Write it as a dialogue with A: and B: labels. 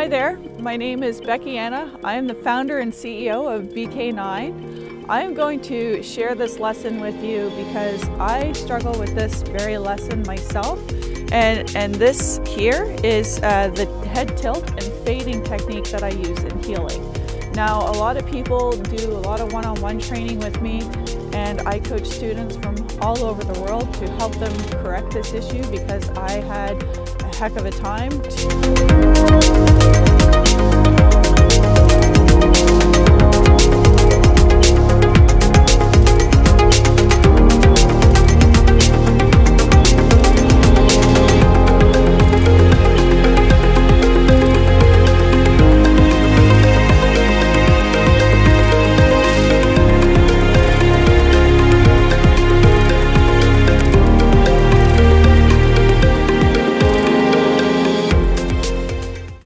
A: Hi there, my name is Becky Anna. I am the founder and CEO of BK9. I am going to share this lesson with you because I struggle with this very lesson myself. And, and this here is uh, the head tilt and fading technique that I use in heeling. Now, a lot of people do a lot of one-on-one training with me and I coach students from all over the world to help them correct this issue because I had a heck of a time.